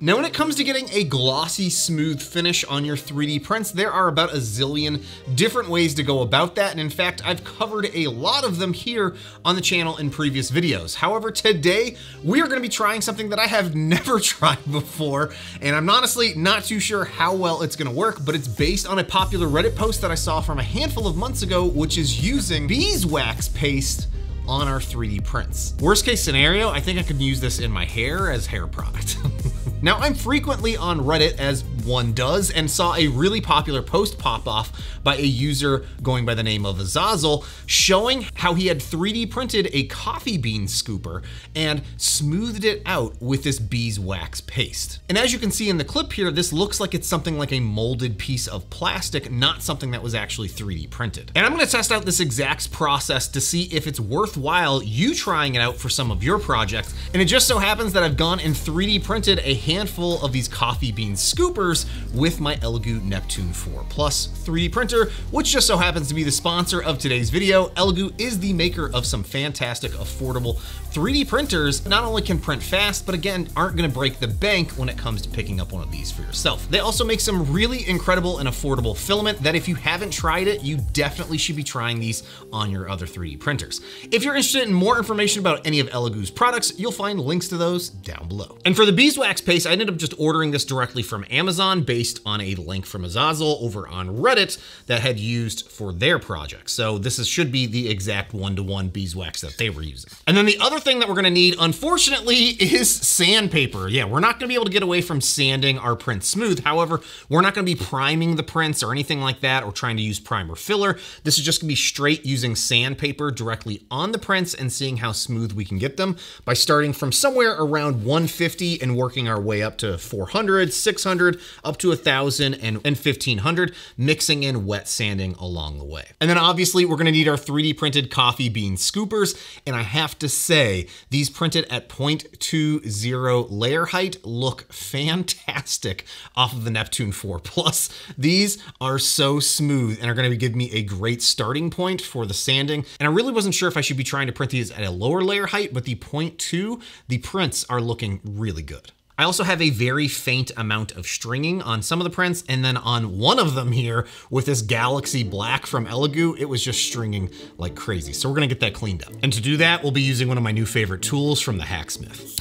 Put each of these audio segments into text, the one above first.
Now when it comes to getting a glossy, smooth finish on your 3D prints, there are about a zillion different ways to go about that. And in fact, I've covered a lot of them here on the channel in previous videos. However, today we are gonna be trying something that I have never tried before. And I'm honestly not too sure how well it's gonna work, but it's based on a popular Reddit post that I saw from a handful of months ago, which is using beeswax paste on our 3D prints. Worst case scenario, I think I could use this in my hair as hair product. now, I'm frequently on Reddit, as one does, and saw a really popular post pop off by a user going by the name of Azazel, showing how he had 3D printed a coffee bean scooper and smoothed it out with this beeswax paste. And as you can see in the clip here, this looks like it's something like a molded piece of plastic, not something that was actually 3D printed. And I'm gonna test out this exact process to see if it's worthwhile you trying it out for some of your projects. And it just so happens that I've gone and 3D printed a handful of these coffee bean scoopers with my Elegoo Neptune 4 Plus 3D printer, which just so happens to be the sponsor of today's video. Elegoo is the maker of some fantastic, affordable 3D printers. Not only can print fast, but again, aren't gonna break the bank when it comes to picking up one of these for yourself. They also make some really incredible and affordable filament that if you haven't tried it, you definitely should be trying these on your other 3D printers. If you're interested in more information about any of Elegoo's products, you'll find links to those down below. And for the beeswax paste, I ended up just ordering this directly from Amazon based on a link from Azazel over on Reddit that had used for their project. So this is, should be the exact one-to-one -one beeswax that they were using. And then the other thing that we're gonna need, unfortunately, is sandpaper. Yeah, we're not gonna be able to get away from sanding our prints smooth. However, we're not gonna be priming the prints or anything like that or trying to use primer filler. This is just gonna be straight using sandpaper directly on the prints and seeing how smooth we can get them by starting from somewhere around 150 and working our way up to 400, 600, up to 1000 and, and 1500, mixing in wet sanding along the way. And then obviously we're gonna need our 3D printed coffee bean scoopers. And I have to say, these printed at 0.20 layer height look fantastic off of the Neptune 4 Plus. These are so smooth and are gonna give me a great starting point for the sanding. And I really wasn't sure if I should be trying to print these at a lower layer height, but the 0.2, the prints are looking really good. I also have a very faint amount of stringing on some of the prints, and then on one of them here with this Galaxy Black from Elegoo, it was just stringing like crazy. So we're gonna get that cleaned up. And to do that, we'll be using one of my new favorite tools from the Hacksmith.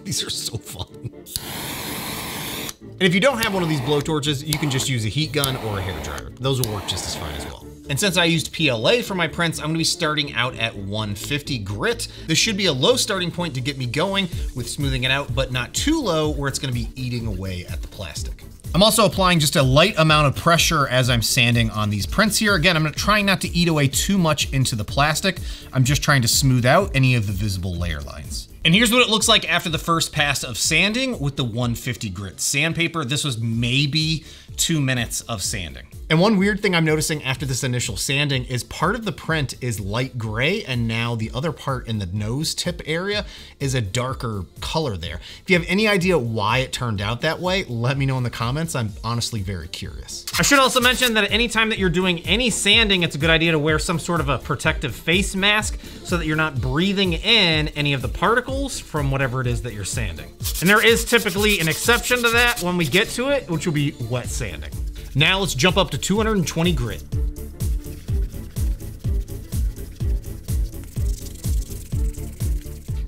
These are so fun. And if you don't have one of these blow torches, you can just use a heat gun or a hair dryer. Those will work just as fine as well. And since I used PLA for my prints, I'm gonna be starting out at 150 grit. This should be a low starting point to get me going with smoothing it out, but not too low where it's gonna be eating away at the plastic. I'm also applying just a light amount of pressure as I'm sanding on these prints here. Again, I'm trying not to eat away too much into the plastic. I'm just trying to smooth out any of the visible layer lines. And here's what it looks like after the first pass of sanding with the 150 grit sandpaper. This was maybe two minutes of sanding. And one weird thing I'm noticing after this initial sanding is part of the print is light gray and now the other part in the nose tip area is a darker color there. If you have any idea why it turned out that way, let me know in the comments. I'm honestly very curious. I should also mention that anytime that you're doing any sanding, it's a good idea to wear some sort of a protective face mask so that you're not breathing in any of the particles from whatever it is that you're sanding. And there is typically an exception to that when we get to it, which will be wet sanding. Now let's jump up to 220 grit.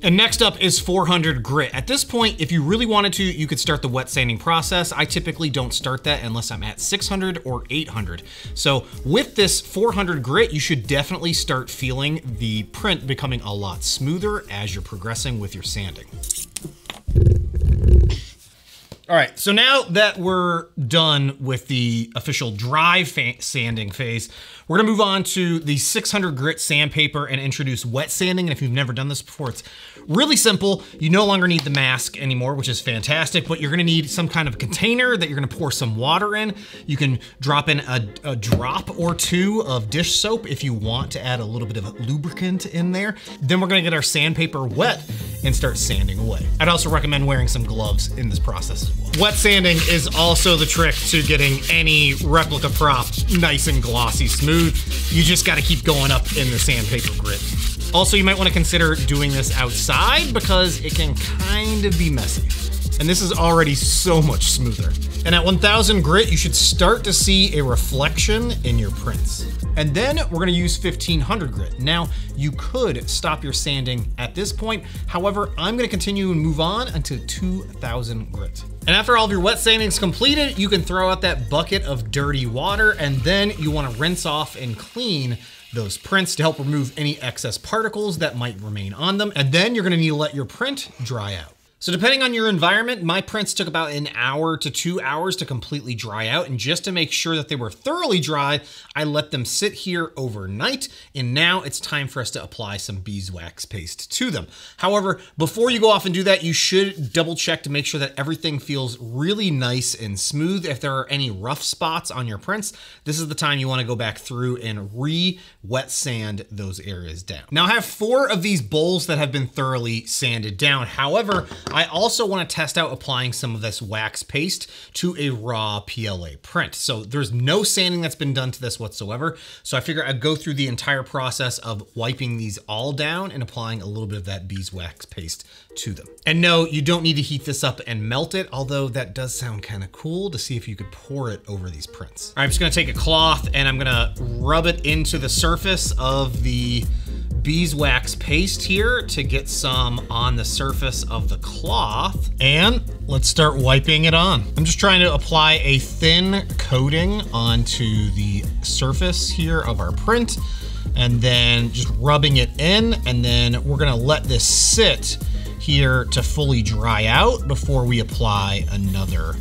And next up is 400 grit. At this point, if you really wanted to, you could start the wet sanding process. I typically don't start that unless I'm at 600 or 800. So with this 400 grit, you should definitely start feeling the print becoming a lot smoother as you're progressing with your sanding. All right, so now that we're done with the official dry sanding phase, we're gonna move on to the 600 grit sandpaper and introduce wet sanding. And if you've never done this before, it's really simple. You no longer need the mask anymore, which is fantastic, but you're gonna need some kind of container that you're gonna pour some water in. You can drop in a, a drop or two of dish soap if you want to add a little bit of lubricant in there. Then we're gonna get our sandpaper wet and start sanding away. I'd also recommend wearing some gloves in this process as well. Wet sanding is also the trick to getting any replica prop nice and glossy smooth You just gotta keep going up in the sandpaper grit. Also, you might wanna consider doing this outside because it can kind of be messy. And this is already so much smoother. And at 1000 grit, you should start to see a reflection in your prints. And then we're gonna use 1500 grit. Now, you could stop your sanding at this point. However, I'm gonna continue and move on until 2000 grit. And after all of your wet sanding is completed, you can throw out that bucket of dirty water and then you wanna rinse off and clean those prints to help remove any excess particles that might remain on them. And then you're gonna need to let your print dry out. So depending on your environment, my prints took about an hour to two hours to completely dry out. And just to make sure that they were thoroughly dry, I let them sit here overnight. And now it's time for us to apply some beeswax paste to them. However, before you go off and do that, you should double check to make sure that everything feels really nice and smooth. If there are any rough spots on your prints, this is the time you wanna go back through and re-wet sand those areas down. Now I have four of these bowls that have been thoroughly sanded down. However, I also want to test out applying some of this wax paste to a raw PLA print. So there's no sanding that's been done to this whatsoever. So I figure I'd go through the entire process of wiping these all down and applying a little bit of that beeswax paste to them. And no, you don't need to heat this up and melt it, although that does sound kind of cool to see if you could pour it over these prints. All right, I'm just gonna take a cloth and I'm gonna rub it into the surface of the beeswax paste here to get some on the surface of the cloth. And let's start wiping it on. I'm just trying to apply a thin coating onto the surface here of our print and then just rubbing it in. And then we're gonna let this sit here to fully dry out before we apply another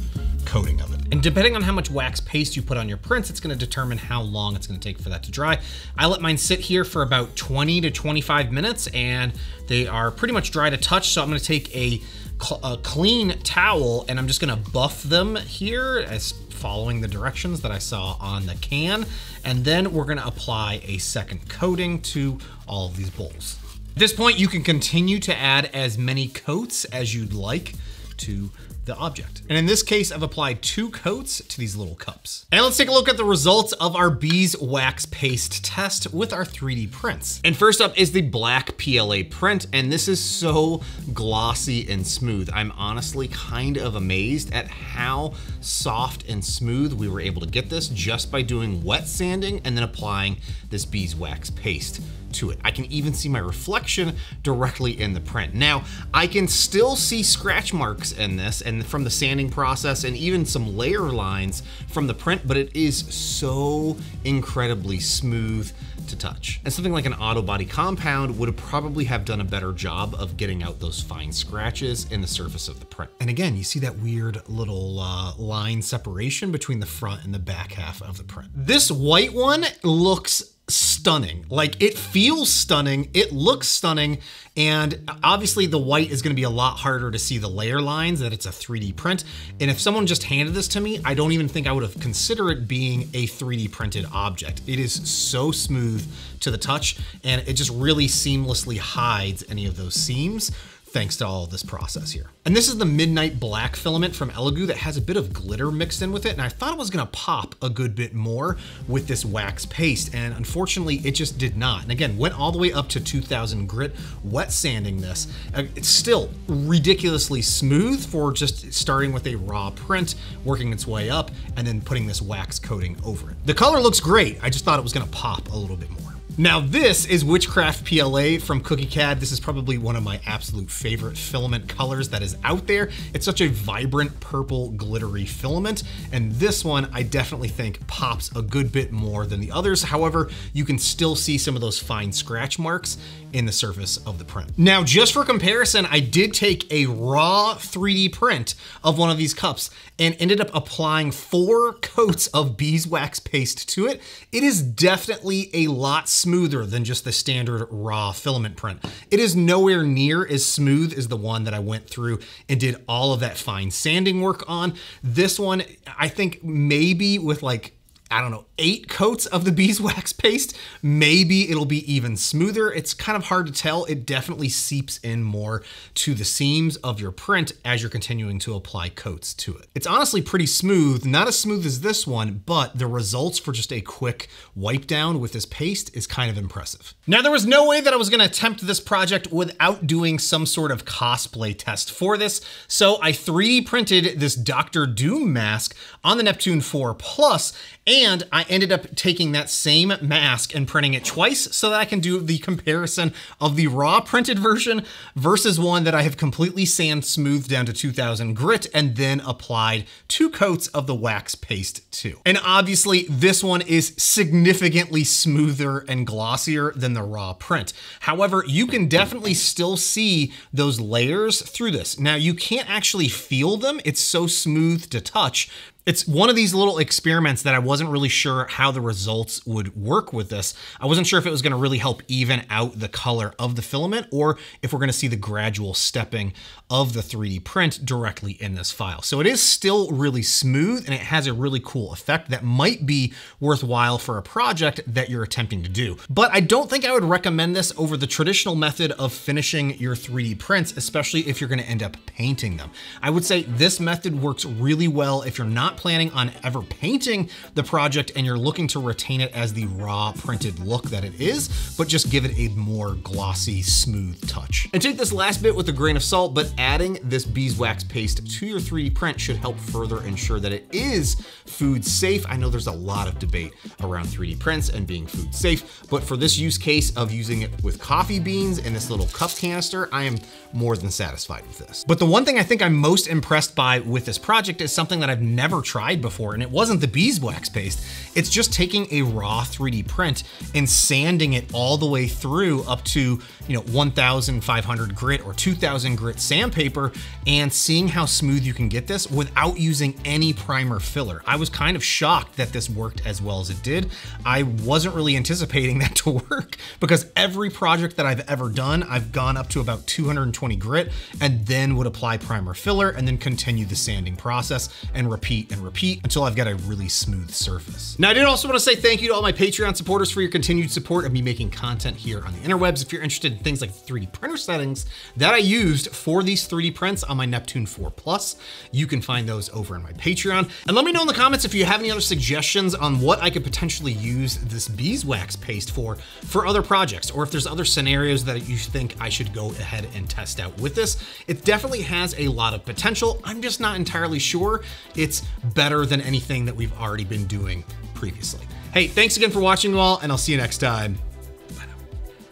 coating of it. And depending on how much wax paste you put on your prints, it's gonna determine how long it's gonna take for that to dry. I let mine sit here for about 20 to 25 minutes and they are pretty much dry to touch. So I'm gonna take a, cl a clean towel and I'm just gonna buff them here as following the directions that I saw on the can. And then we're gonna apply a second coating to all of these bowls. At this point, you can continue to add as many coats as you'd like to the object. And in this case, I've applied two coats to these little cups. And let's take a look at the results of our beeswax paste test with our 3D prints. And first up is the black PLA print, and this is so glossy and smooth. I'm honestly kind of amazed at how soft and smooth we were able to get this just by doing wet sanding and then applying this beeswax paste to it. I can even see my reflection directly in the print. Now, I can still see scratch marks in this and from the sanding process and even some layer lines from the print, but it is so incredibly smooth to touch. And something like an auto body compound would probably have done a better job of getting out those fine scratches in the surface of the print. And again, you see that weird little uh, line separation between the front and the back half of the print. This white one looks stunning. Like it feels stunning, it looks stunning, and obviously the white is gonna be a lot harder to see the layer lines that it's a 3D print. And if someone just handed this to me, I don't even think I would have considered it being a 3D printed object. It is so smooth to the touch and it just really seamlessly hides any of those seams thanks to all this process here. And this is the Midnight Black filament from Elegoo that has a bit of glitter mixed in with it. And I thought it was gonna pop a good bit more with this wax paste. And unfortunately, it just did not. And again, went all the way up to 2000 grit, wet sanding this. Uh, it's still ridiculously smooth for just starting with a raw print, working its way up, and then putting this wax coating over it. The color looks great. I just thought it was gonna pop a little bit more. Now this is Witchcraft PLA from CookieCAD. This is probably one of my absolute favorite filament colors that is out there. It's such a vibrant purple glittery filament. And this one I definitely think pops a good bit more than the others. However, you can still see some of those fine scratch marks in the surface of the print. Now, just for comparison, I did take a raw 3D print of one of these cups and ended up applying four coats of beeswax paste to it. It is definitely a lot smoother than just the standard raw filament print. It is nowhere near as smooth as the one that I went through and did all of that fine sanding work on. This one, I think maybe with like I don't know, eight coats of the beeswax paste, maybe it'll be even smoother. It's kind of hard to tell. It definitely seeps in more to the seams of your print as you're continuing to apply coats to it. It's honestly pretty smooth, not as smooth as this one, but the results for just a quick wipe down with this paste is kind of impressive. Now, there was no way that I was gonna attempt this project without doing some sort of cosplay test for this, so I 3D printed this Doctor Doom mask on the Neptune 4 Plus, and I ended up taking that same mask and printing it twice so that I can do the comparison of the raw printed version versus one that I have completely sand smoothed down to 2000 grit and then applied two coats of the wax paste to. And obviously this one is significantly smoother and glossier than the raw print. However, you can definitely still see those layers through this. Now you can't actually feel them. It's so smooth to touch, it's one of these little experiments that I wasn't really sure how the results would work with this. I wasn't sure if it was gonna really help even out the color of the filament or if we're gonna see the gradual stepping of the 3D print directly in this file. So it is still really smooth and it has a really cool effect that might be worthwhile for a project that you're attempting to do. But I don't think I would recommend this over the traditional method of finishing your 3D prints, especially if you're gonna end up painting them. I would say this method works really well if you're not planning on ever painting the project and you're looking to retain it as the raw printed look that it is, but just give it a more glossy, smooth touch. And take this last bit with a grain of salt, but adding this beeswax paste to your 3D print should help further ensure that it is food safe. I know there's a lot of debate around 3D prints and being food safe, but for this use case of using it with coffee beans in this little cup canister, I am more than satisfied with this. But the one thing I think I'm most impressed by with this project is something that I've never tried before, and it wasn't the beeswax paste. It's just taking a raw 3D print and sanding it all the way through up to, you know, 1,500 grit or 2,000 grit sandpaper and seeing how smooth you can get this without using any primer filler. I was kind of shocked that this worked as well as it did. I wasn't really anticipating that to work because every project that I've ever done, I've gone up to about 220 grit and then would apply primer filler and then continue the sanding process and repeat and repeat until I've got a really smooth surface. Now, I did also want to say thank you to all my Patreon supporters for your continued support of me making content here on the interwebs. If you're interested in things like 3D printer settings that I used for these 3D prints on my Neptune 4 Plus, you can find those over in my Patreon. And let me know in the comments if you have any other suggestions on what I could potentially use this beeswax paste for, for other projects, or if there's other scenarios that you think I should go ahead and test out with this. It definitely has a lot of potential. I'm just not entirely sure it's better than anything that we've already been doing previously. Hey, thanks again for watching you all, and I'll see you next time.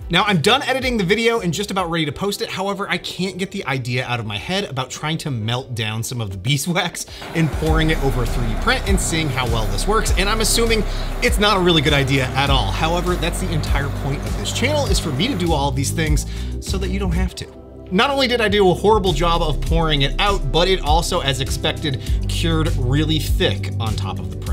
Now I'm done editing the video and just about ready to post it. However, I can't get the idea out of my head about trying to melt down some of the beeswax and pouring it over a 3D print and seeing how well this works. And I'm assuming it's not a really good idea at all. However, that's the entire point of this channel is for me to do all these things so that you don't have to. Not only did I do a horrible job of pouring it out, but it also, as expected, cured really thick on top of the.